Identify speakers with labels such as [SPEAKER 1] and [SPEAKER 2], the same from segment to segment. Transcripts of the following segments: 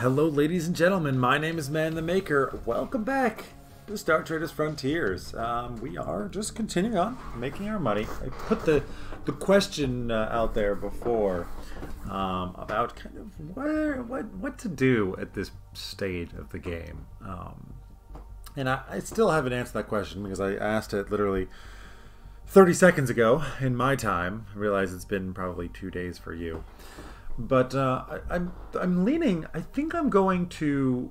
[SPEAKER 1] Hello, ladies and gentlemen. My name is Man the Maker. Welcome back to Star Traders Frontiers. Um, we are just continuing on making our money. I put the the question uh, out there before um, about kind of where what what to do at this stage of the game, um, and I, I still haven't answered that question because I asked it literally 30 seconds ago in my time. I realize it's been probably two days for you. But uh, I, I'm I'm leaning. I think I'm going to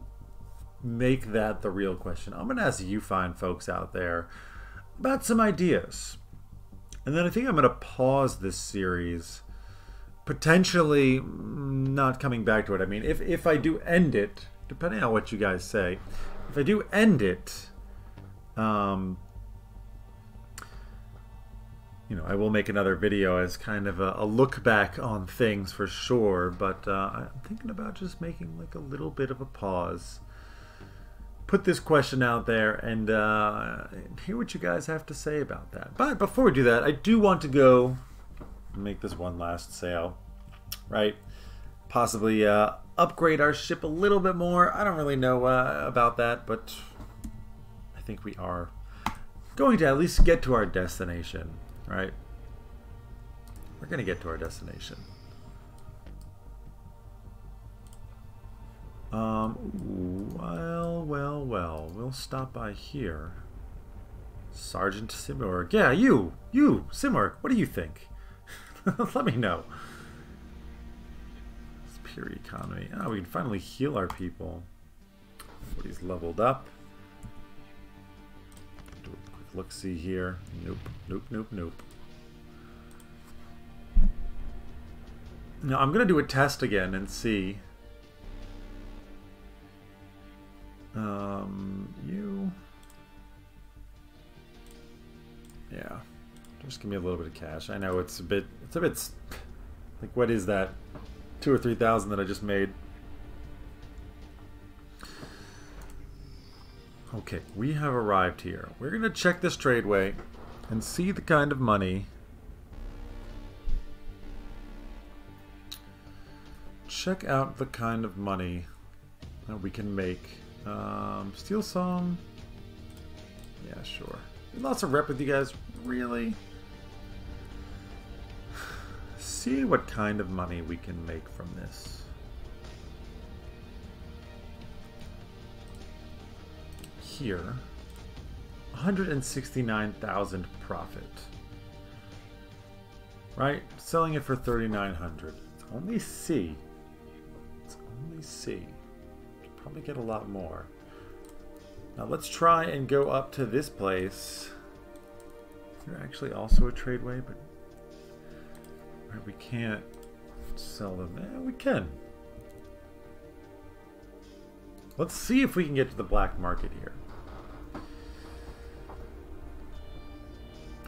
[SPEAKER 1] make that the real question. I'm going to ask you fine folks out there about some ideas, and then I think I'm going to pause this series, potentially not coming back to it. I mean, if if I do end it, depending on what you guys say, if I do end it, um, you know, I will make another video as kind of a, a look back on things for sure, but uh, I'm thinking about just making like a little bit of a pause. Put this question out there and uh, hear what you guys have to say about that. But before we do that, I do want to go make this one last sale, right? Possibly uh, upgrade our ship a little bit more. I don't really know uh, about that, but I think we are going to at least get to our destination right? We're going to get to our destination. Um, well, well, well, we'll stop by here. Sergeant Simorg. Yeah, you! You! Simorg, what do you think? Let me know. It's pure economy. Oh, we can finally heal our people. Everybody's leveled up look see here. Nope, nope, nope, nope. Now I'm gonna do a test again and see. Um, you. Yeah, just give me a little bit of cash. I know it's a bit, it's a bit, like what is that? Two or three thousand that I just made. Okay, we have arrived here. We're going to check this tradeway and see the kind of money check out the kind of money that we can make. Um, Steel Song. Yeah, sure. Lots of rep with you guys. Really? See what kind of money we can make from this. Here, 169,000 profit. Right? Selling it for 3,900. It's only C. It's only C. Probably get a lot more. Now let's try and go up to this place. Is there actually also a tradeway? But right, we can't sell them. Eh, we can. Let's see if we can get to the black market here.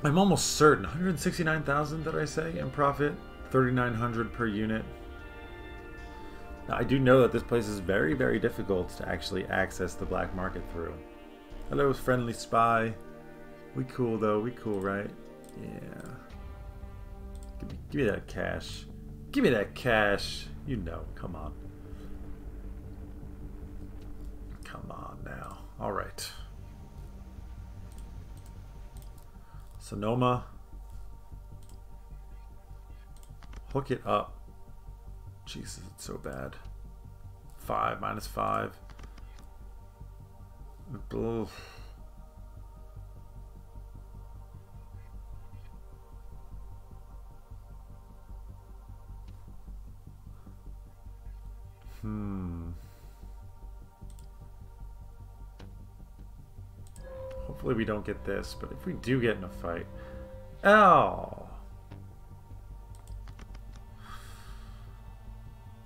[SPEAKER 1] I'm almost certain. 169,000 did I say in profit? 3900 per unit. Now, I do know that this place is very very difficult to actually access the black market through. Hello friendly spy. We cool though. We cool right? Yeah. Give me, give me that cash. Give me that cash. You know. Come on. Come on now. All right Sonoma. Hook it up. Jesus, it's so bad. Five, minus five. Ugh. Hmm. Hopefully we don't get this, but if we do get in a fight... Ow!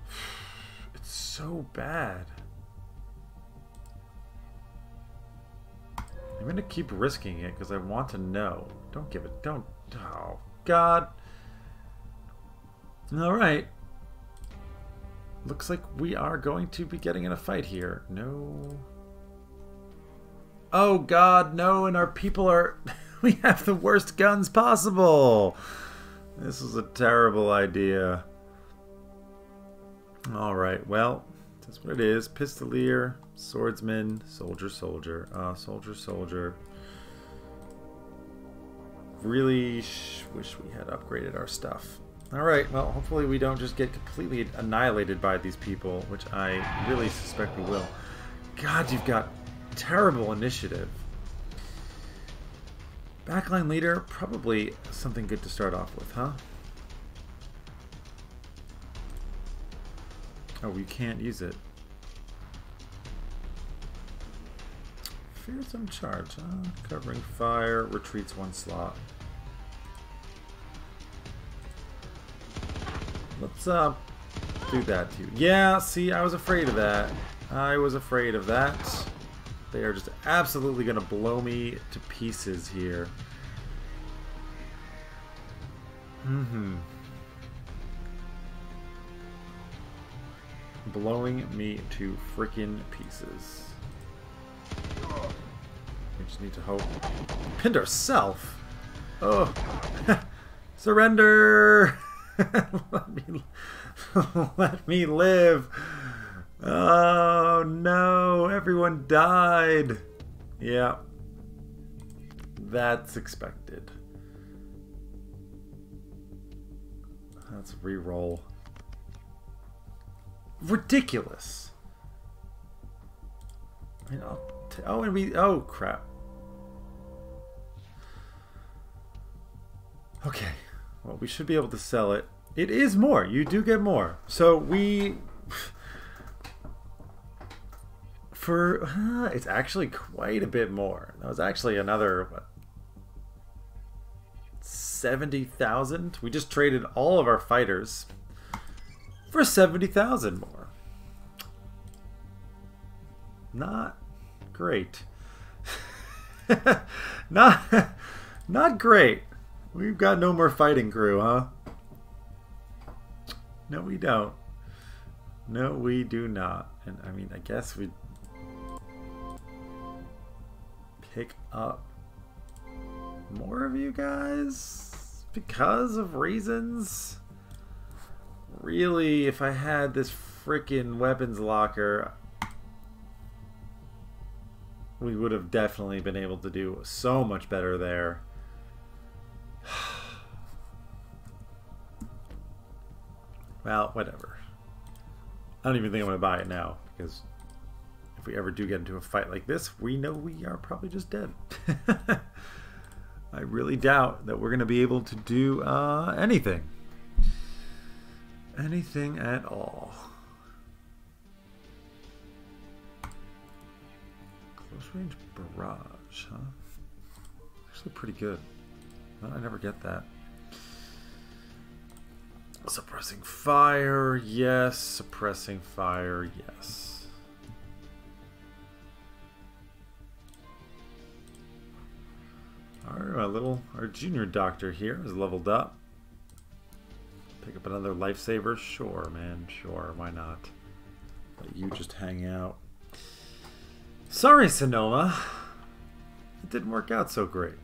[SPEAKER 1] It's so bad. I'm to keep risking it because I want to know. Don't give it. Don't. Oh, God. Alright. Looks like we are going to be getting in a fight here. No... Oh god, no, and our people are... we have the worst guns possible! This is a terrible idea. Alright, well, That's what it is. Pistolier, swordsman, soldier, soldier. Uh, soldier, soldier. Really wish we had upgraded our stuff. Alright, well, hopefully we don't just get completely annihilated by these people, which I really suspect we will. God, you've got terrible initiative. Backline leader, probably something good to start off with, huh? Oh, you can't use it. Fearsome charge, huh? Covering fire, retreats one slot. Let's uh, do that too. Yeah, see, I was afraid of that. I was afraid of that. They are just absolutely going to blow me to pieces here. Mm-hmm. Blowing me to freaking pieces. We just need to hope. Pinned ourself. Oh. Surrender! let me let me live. Oh no, everyone died. Yeah. That's expected. Let's re-roll. Ridiculous. I mean, oh, and we. Oh, crap. Okay. Well, we should be able to sell it. It is more. You do get more. So we... For... Uh, it's actually quite a bit more. That was actually another, what, 70,000? We just traded all of our fighters for 70,000 more. Not great. not not great. We've got no more fighting crew, huh? No, we don't. No, we do not. And I mean, I guess we pick up more of you guys because of reasons. Really, if I had this freaking weapons locker, we would have definitely been able to do so much better there. well, whatever. I don't even think I'm going to buy it now, because if we ever do get into a fight like this, we know we are probably just dead. I really doubt that we're going to be able to do uh, anything. Anything at all. Close range barrage, huh? Actually pretty good. I never get that. Suppressing fire, yes. Suppressing fire, yes. Our uh, little, our junior doctor here is leveled up. Pick up another lifesaver? Sure, man, sure, why not? Let you just hang out. Sorry, Sonoma. It didn't work out so great.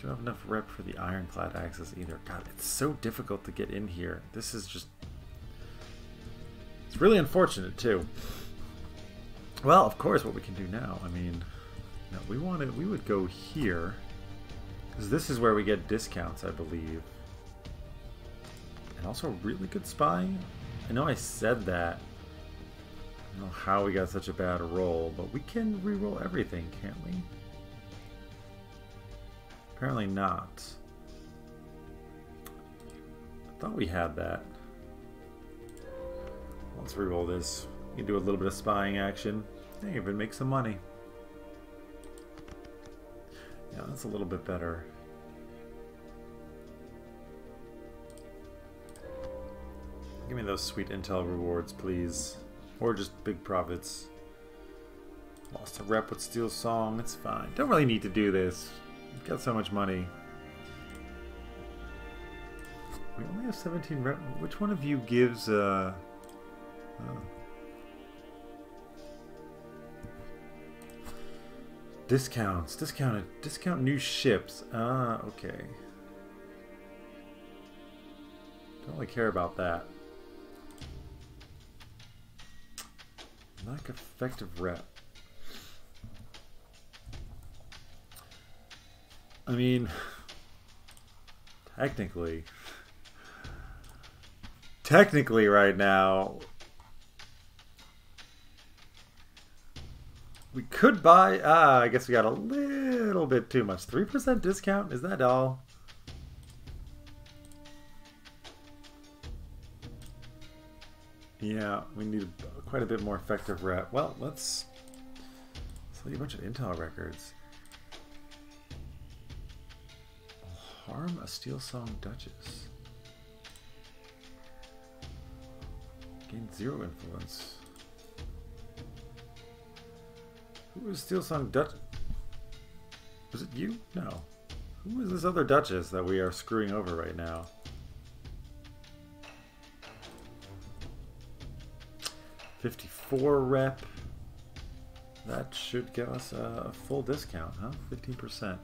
[SPEAKER 1] Don't have enough rep for the ironclad access either. God, it's so difficult to get in here. This is just... It's really unfortunate, too. Well, of course, what we can do now, I mean... No, we wanted... We would go here. Because this is where we get discounts, I believe. And also really good spying. I know I said that. I don't know how we got such a bad roll, but we can re-roll everything, can't we? Apparently not. I thought we had that. Let's re-roll this. We can do a little bit of spying action. Hey, even make some money. Yeah, that's a little bit better. Give me those sweet intel rewards, please. Or just big profits. Lost a rep with Steel Song, it's fine. Don't really need to do this. We've got so much money. We only have 17 rep. Which one of you gives, uh... Oh. Discounts. Discounted. Discount new ships. Ah, okay. Don't really care about that. Lack effective rep. I mean, technically, technically right now, we could buy, ah, I guess we got a little bit too much. 3% discount, is that all? Yeah, we need quite a bit more effective rep. Well, let's sell you a bunch of intel records. Harm a Steel Song Duchess. Gain zero influence. Who Steel Song Dutch? Was it you? No. Who is this other Duchess that we are screwing over right now? Fifty-four rep. That should give us a full discount, huh? Fifteen percent.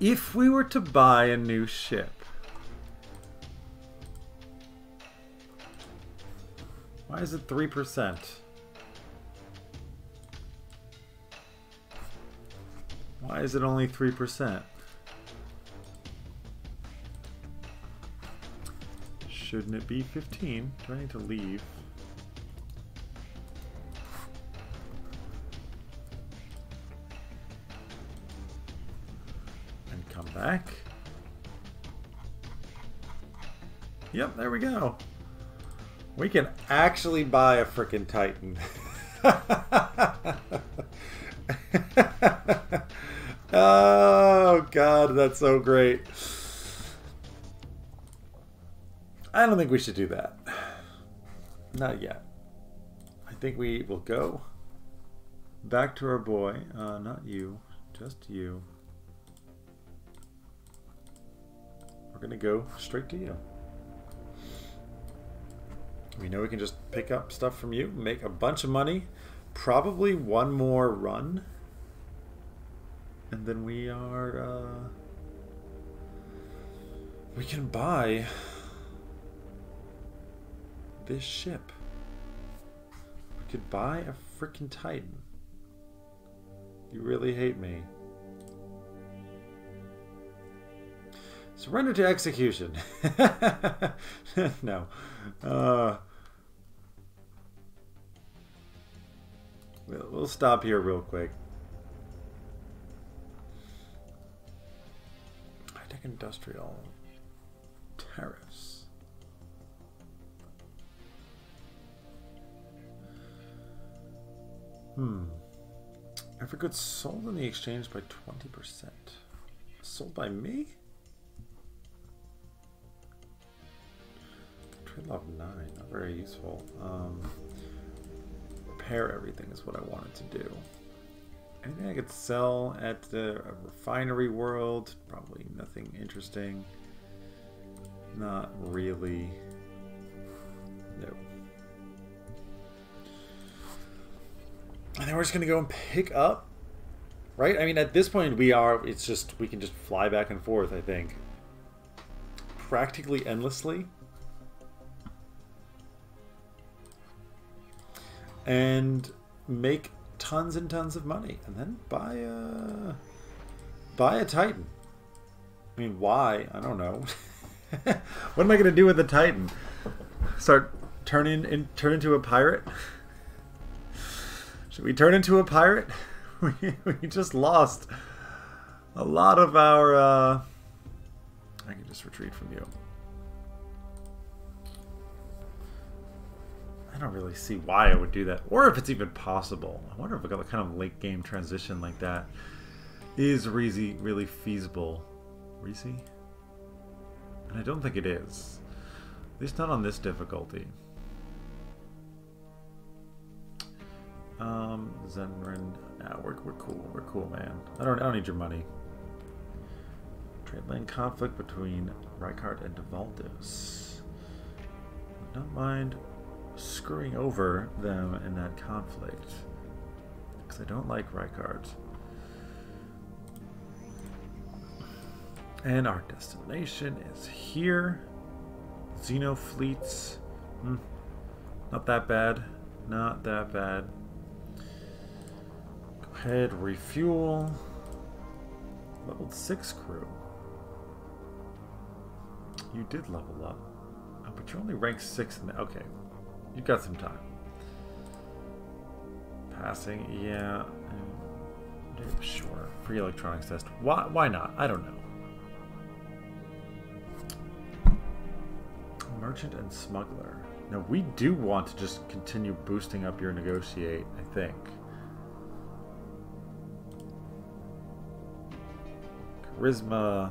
[SPEAKER 1] If we were to buy a new ship, why is it 3%? Why is it only 3%? Shouldn't it be 15? Do I need to leave? And come back. Yep, there we go. We can actually buy a freaking Titan. oh, God, that's so great. I don't think we should do that. Not yet. I think we will go back to our boy. Uh, not you, just you. We're going to go straight to you. We know we can just pick up stuff from you, make a bunch of money, probably one more run, and then we are, uh, we can buy this ship. We could buy a freaking Titan. You really hate me. Surrender to execution. no. Uh, we'll, we'll stop here real quick. High-tech industrial tariffs. Hmm. Every good sold in the exchange by 20%. Sold by me? Trade level 9, not very useful. Um, repair everything is what I wanted to do. Anything I could sell at the refinery world? Probably nothing interesting. Not really. No. And then we're just gonna go and pick up, right? I mean, at this point, we are. It's just we can just fly back and forth. I think practically endlessly. And make tons and tons of money, and then buy a buy a Titan. I mean, why? I don't know. what am I going to do with the Titan? Start turning in, turn into a pirate? Should we turn into a pirate? We, we just lost a lot of our. Uh... I can just retreat from you. I don't really see why I would do that, or if it's even possible. I wonder if a kind of late game transition like that is really, really feasible. Reezy? And I don't think it is. At least not on this difficulty. Um, Zenrin, nah, we're, we're cool. We're cool, man. I don't, I don't need your money. Trade lane conflict between Rykard and Devaldus. Don't mind screwing over them in that conflict. Because I don't like Rykard. And our destination is here. Xeno fleets. Hmm. Not that bad. Not that bad. Go ahead, refuel. Level 6 crew. You did level up. Oh, but you're only ranked 6 in the... Okay. You've got some time. Passing, yeah. Sure. Free electronics test. Why, why not? I don't know. Merchant and smuggler. Now, we do want to just continue boosting up your negotiate, I think. Charisma.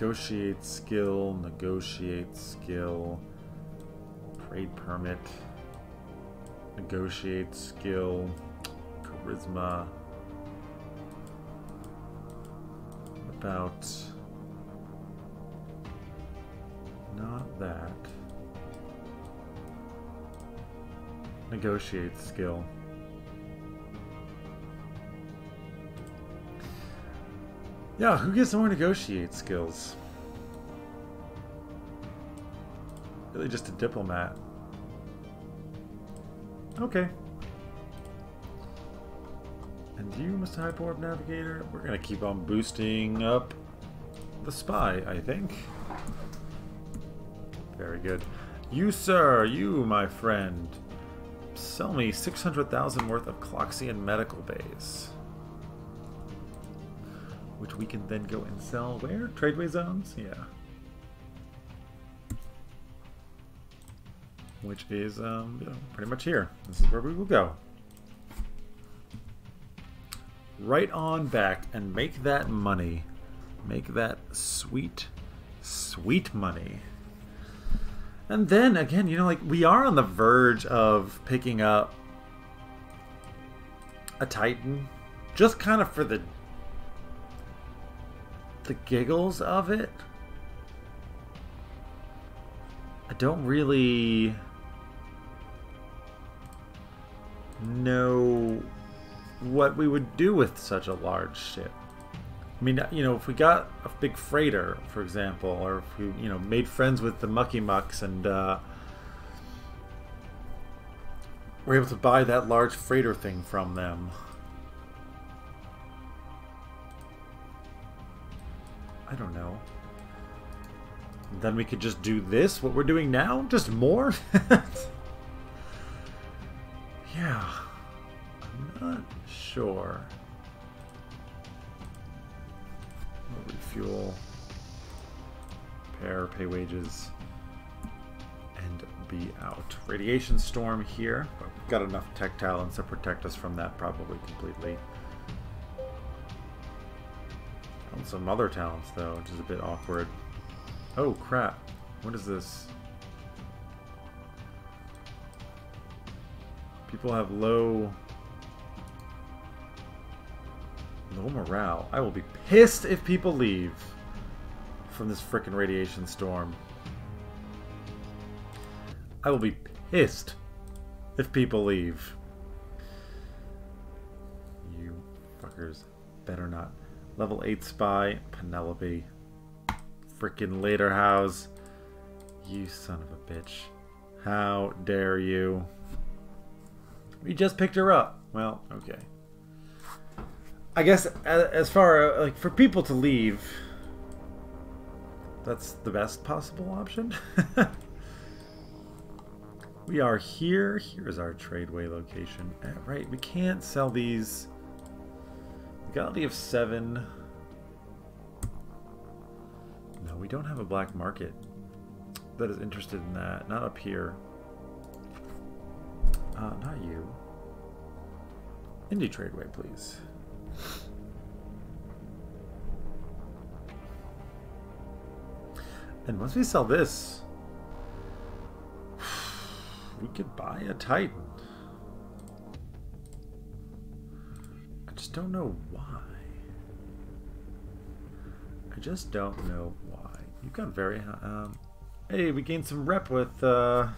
[SPEAKER 1] Negotiate skill, negotiate skill. Trade permit. Negotiate skill. Charisma. About not that. Negotiate skill. Yeah, who gets more negotiate skills? Really just a diplomat. Okay. And you, Mr. Hyperwarp Navigator, we're gonna keep on boosting up the spy, I think. Very good. You, sir, you, my friend, sell me 600,000 worth of Cloxian medical bays. Which we can then go and sell where? Tradeway zones? Yeah. Which is, um, you know, pretty much here. This is where we will go. Right on back and make that money. Make that sweet, sweet money. And then again, you know, like we are on the verge of picking up a Titan, just kind of for the the giggles of it. I don't really know what we would do with such a large ship. I mean, you know, if we got a big freighter, for example, or if we, you know, made friends with the Mucky Mucks and uh, we're able to buy that large freighter thing from them. Then we could just do this, what we're doing now? Just more? yeah. I'm not sure. refuel, repair, pay wages, and be out. Radiation storm here, we've got enough tech talents to protect us from that probably completely. Some other talents though, which is a bit awkward. Oh crap, what is this? People have low Low morale. I will be pissed if people leave from this frickin' radiation storm. I will be pissed if people leave. You fuckers better not. Level 8 spy, Penelope. Frickin' later house. You son of a bitch. How dare you? We just picked her up. Well, okay. I guess as far like for people to leave, that's the best possible option. we are here. Here's our tradeway location. Uh, right, we can't sell these. Legality of seven. We don't have a black market that is interested in that. Not up here. Uh, not you. Indie Tradeway, please. And once we sell this, we could buy a Titan. I just don't know why. I just don't know why. You've got very high, um, hey, we gained some rep with, uh,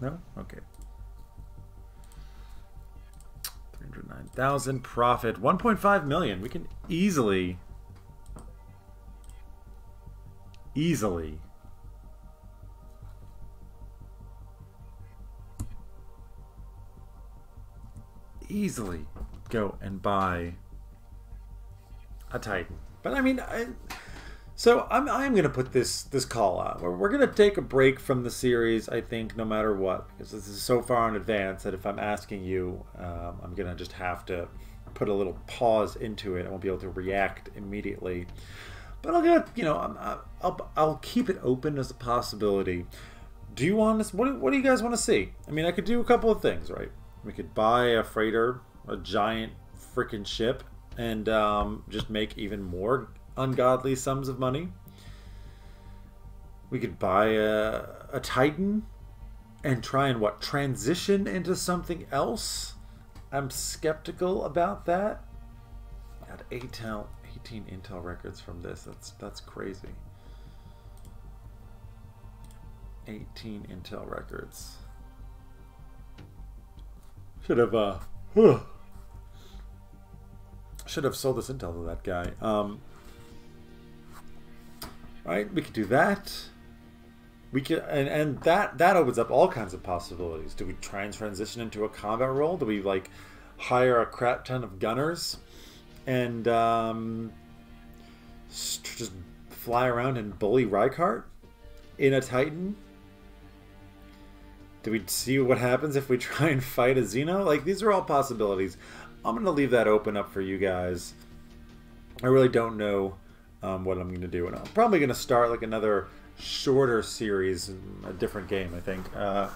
[SPEAKER 1] no? Okay. 309,000 profit, 1.5 million. We can easily, easily easily go and buy a Titan. But I mean, I, so I'm I'm gonna put this this call out. We're, we're gonna take a break from the series. I think no matter what, because this is so far in advance that if I'm asking you, um, I'm gonna just have to put a little pause into it. I won't be able to react immediately. But I'll get you know i will I'll keep it open as a possibility. Do you want this? What, what do you guys want to see? I mean, I could do a couple of things, right? We could buy a freighter, a giant freaking ship, and um, just make even more ungodly sums of money. We could buy a, a Titan and try and what transition into something else. I'm skeptical about that. Got Intel, 18 Intel records from this. That's that's crazy. 18 Intel records. Should have uh should have sold this Intel to that guy. Um, right, we could do that. We could, and, and that that opens up all kinds of possibilities. Do we try and transition into a combat role? Do we like hire a crap ton of gunners and um, just fly around and bully Rykard in a Titan? Do we see what happens if we try and fight a Xeno? Like these are all possibilities. I'm gonna leave that open up for you guys. I really don't know um, what I'm gonna do, and I'm probably gonna start like another shorter series, a different game, I think, uh,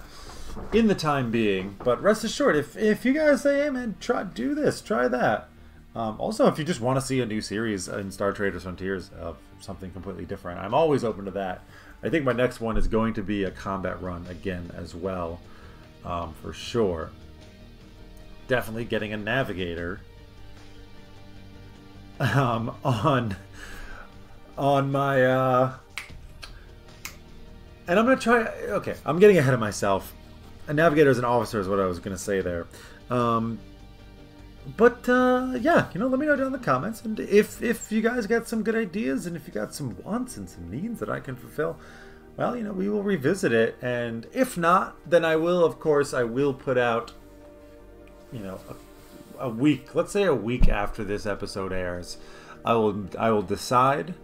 [SPEAKER 1] in the time being. But rest assured, if if you guys say, "Hey man, try do this, try that," um, also if you just want to see a new series in Star Traders Frontiers of something completely different, I'm always open to that. I think my next one is going to be a combat run again as well, um, for sure definitely getting a navigator um, on on my uh, and I'm gonna try. Okay, I'm getting ahead of myself. A navigator as an officer is what I was gonna say there. Um, but uh, yeah, you know, let me know down in the comments, and if if you guys got some good ideas, and if you got some wants and some needs that I can fulfill, well, you know, we will revisit it. And if not, then I will, of course, I will put out you know, a, a week, let's say a week after this episode airs, I will I will decide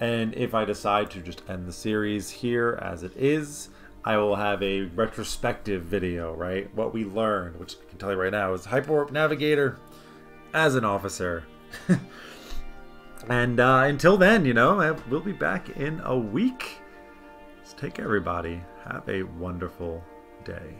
[SPEAKER 1] and if I decide to just end the series here as it is, I will have a retrospective video, right? What we learned, which I can tell you right now is Hyperwarp Navigator as an officer. and uh, until then, you know, we'll be back in a week. Let's take everybody. Have a wonderful day.